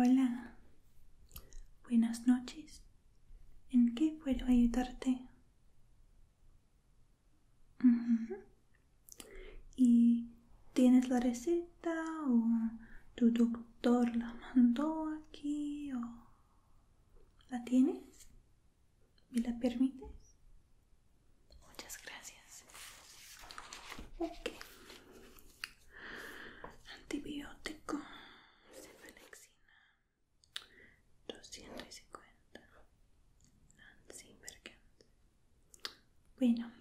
Hola. Buenas noches. ¿En qué puedo ayudarte? ¿Y tienes la receta o tu doctor la mandó aquí o la tienes? ¿Me la permites? Muchas gracias. Ok. Antibiótico. Cefalexina. 250. Nancy Bergen. Bueno,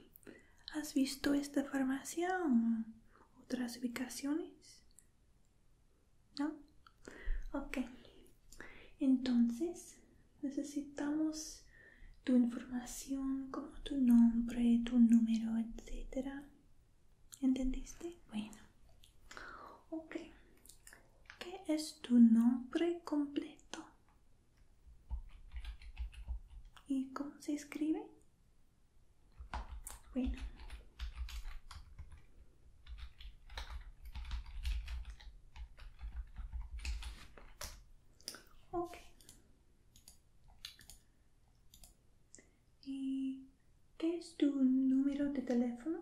¿has visto esta farmacia o otras ubicaciones? ¿No? Ok. Entonces, necesitamos tu información como tu nombre, tu número, etc. ¿Entendiste? Bueno. Ok. ¿Qué es tu nombre completo? ¿Y cómo se escribe? Bueno. Ok. ¿Y qué es tu número de teléfono?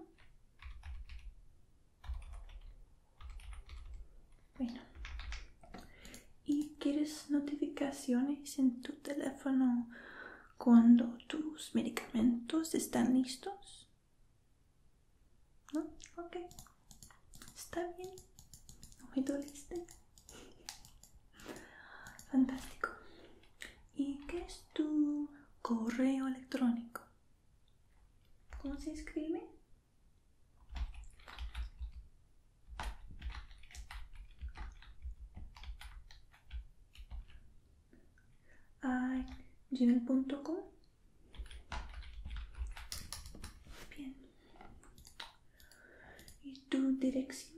Bueno. ¿Y quieres notificaciones en tu teléfono cuando tus medicamentos están listos? Ok. Está bien. No me doliste. Fantástico. ¿Y qué es tu correo electrónico? ¿Cómo se escribe Bien. ¿Y tu dirección?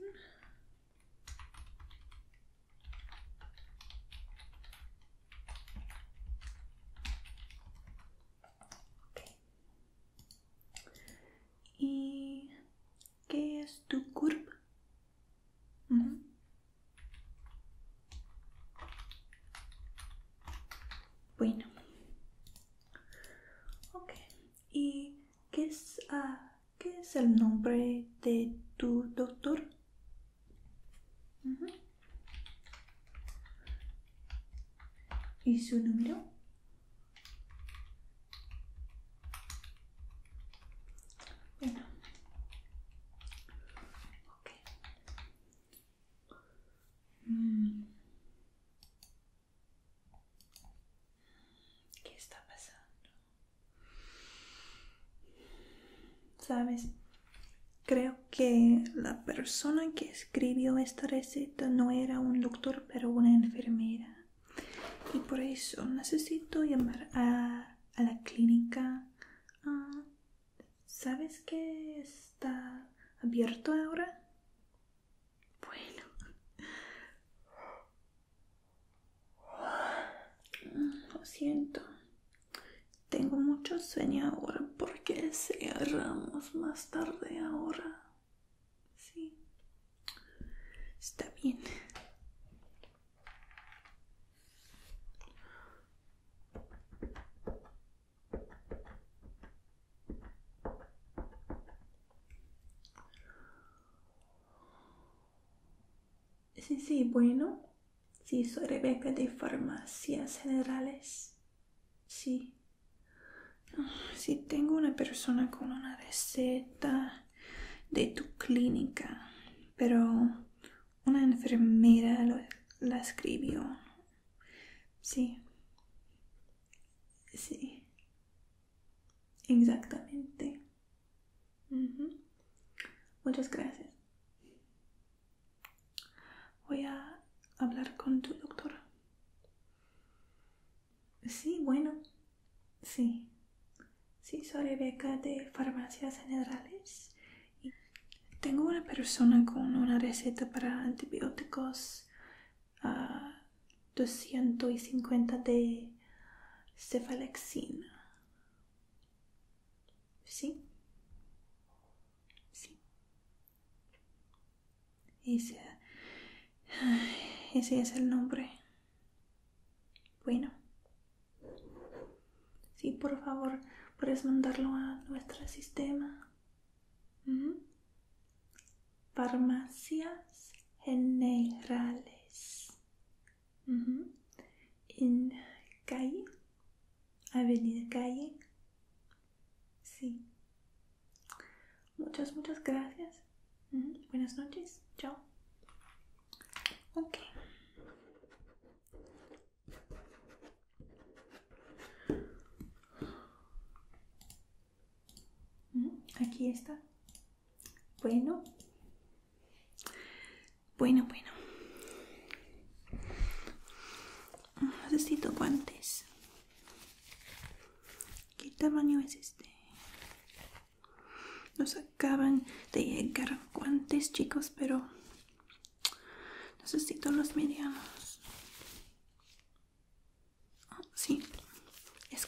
Ok. ¿Y qué es tu CURP? Ujú. Bueno. Ok. ¿Y qué es, ah, qué es el nombre de tu doctor? ¿Y su número? Bueno. Ok. Mm. ¿Qué está pasando? Sabes, creo que la persona que escribió esta receta no era un doctor, pero una enfermera. Y por eso necesito llamar a, la clínica. Ah, ¿Sabes que está abierto ahora? Bueno. Lo siento. Mucho sueño ahora porque cerramos más tarde ahora. Sí. Está bien. Sí, sí, bueno. Sí, soy Rebeca de Farmacias Generales. Sí. Ah, Sí, tengo una persona con una receta de tu clínica, pero una enfermera la escribió. Sí. Sí. Exactamente. Muchas gracias. Voy a hablar con tu doctor. Sí, bueno. Sí. Sí, soy Rebeca de Farmacias Generales. Y tengo una persona con una receta para antibióticos a 250 de cefalexina. ¿Sí? Sí. Ese, ese es el nombre. Bueno. Sí, por favor, puedes mandarlo a nuestro sistema. Farmacias generales. En calle, avenida calle. Sí. Muchas, muchas gracias. Buenas noches. Chao. Ok. Aquí está. Bueno. Bueno, bueno. Necesito guantes. ¿Qué tamaño es este? Nos acaban de llegar guantes, chicos, pero necesito los medianos. Ah, sí, es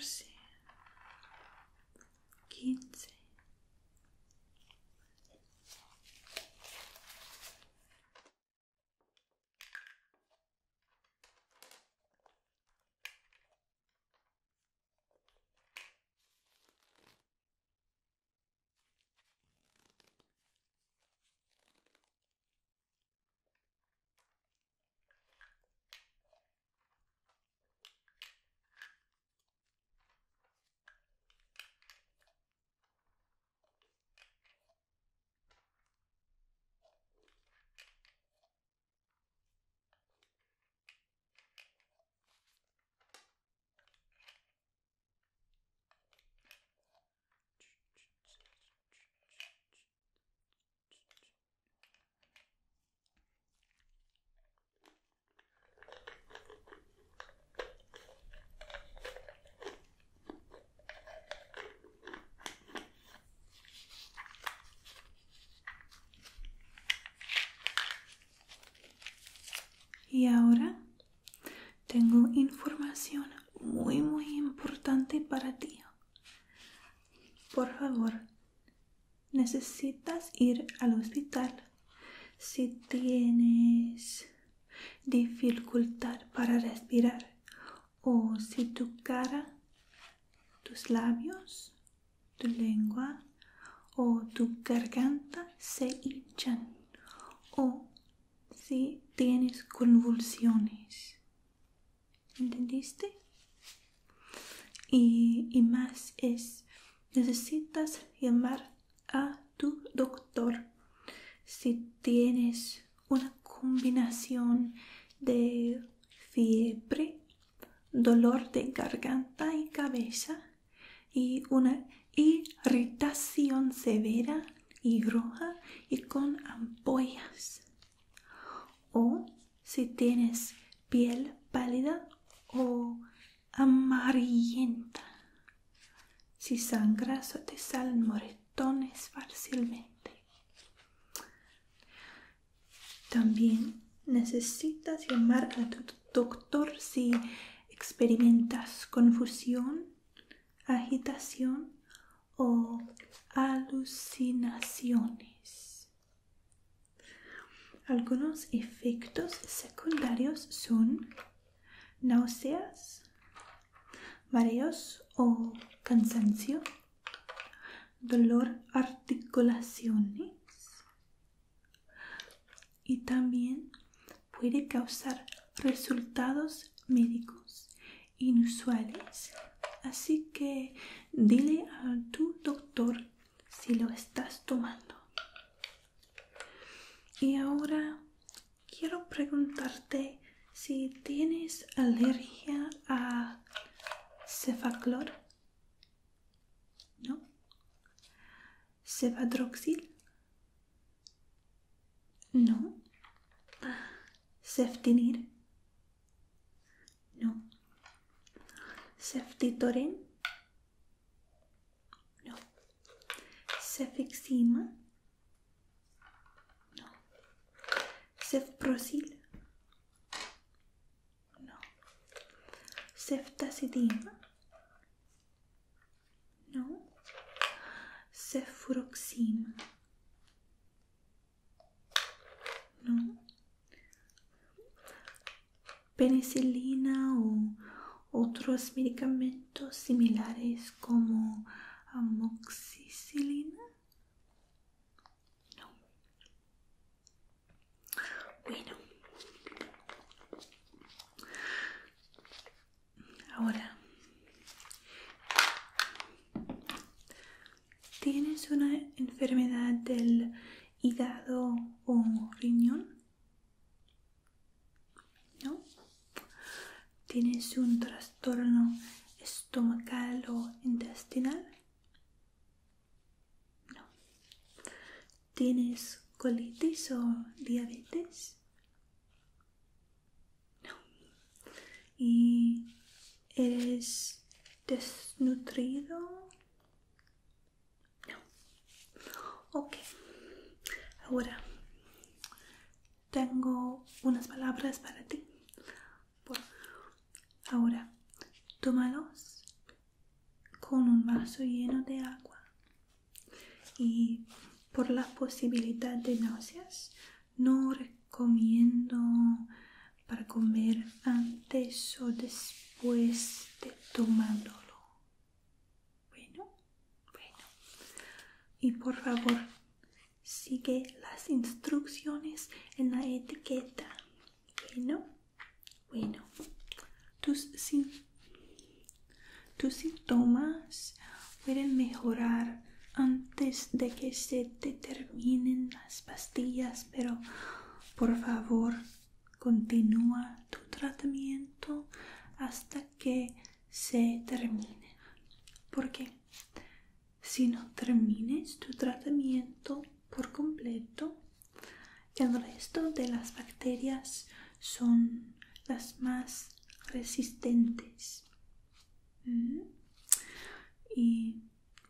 Interesting. Y ahora tengo información muy muy importante para ti. Por favor, necesitas ir al hospital si tienes dificultad para respirar o si tu cara, tus labios, tu lengua o tu garganta se hinchan o si tienes convulsiones. ¿Entendiste? Y, más es, necesitas llamar a tu doctor si tienes una combinación de fiebre, dolor de garganta y cabeza y una irritación severa y roja y con ampollas. Si tienes piel pálida o amarillenta. Si sangras o te salen moretones fácilmente. También necesitas llamar a tu doctor si experimentas confusión, agitación o alucinaciones. Algunos efectos secundarios son náuseas, mareos o cansancio, dolor articulaciones y también puede causar resultados médicos inusuales. Así que dile a tu doctor si lo estás tomando. Y ahora quiero preguntarte si tienes alergia a cefaclor. ¿No? ¿Cefadroxil? No. ¿Ceftinir? No. ¿Ceftitoren? No. ¿Cefixima? ¿Cefprosil? No. ¿Ceftazidima? No. ¿Cefuroxima? No. Penicilina o otros medicamentos similares como amoxicilina. Bueno. Ahora. ¿Tienes una enfermedad del hígado o riñón? ¿No? ¿Tienes un trastorno estomacal o intestinal? No. ¿Tienes colitis o diabetes? No. ¿Y eres desnutrido? No. Ok. Ahora tengo unas palabras para ti. Ahora, tómalos con un vaso lleno de agua y por la posibilidad de náuseas no recomiendo para comer antes o después de tomándolo. Bueno, bueno. Y por favor, sigue las en la etiqueta. Bueno, bueno. Tus, tus síntomas pueden mejorar antes de que se te terminen las pastillas, pero por favor continúa tu tratamiento hasta que se termine. Porque si no termines tu tratamiento por completo, el resto de las bacterias son las más resistentes. ¿Mm? Y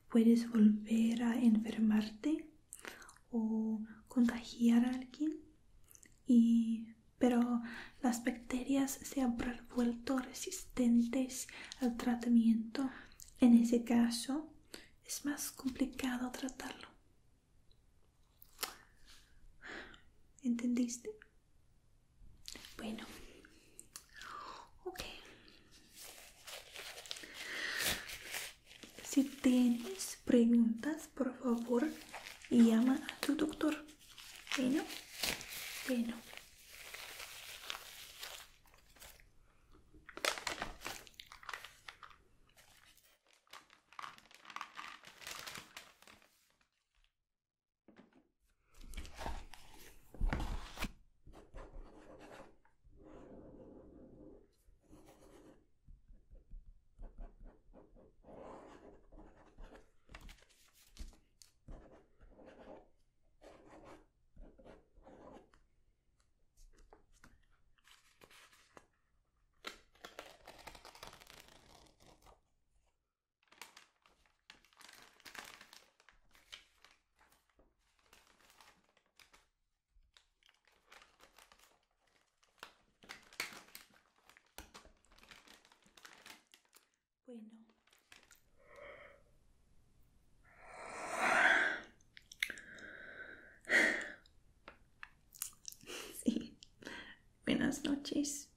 puedes volver a enfermarte o contagiar a alguien. Y, pero las bacterias se habrán vuelto resistentes al tratamiento. En ese caso, es más complicado tratarlo. ¿Entendiste? Bueno. Ok. Si tienes preguntas, por favor, llama a tu doctor. Bueno, Bueno. Noches.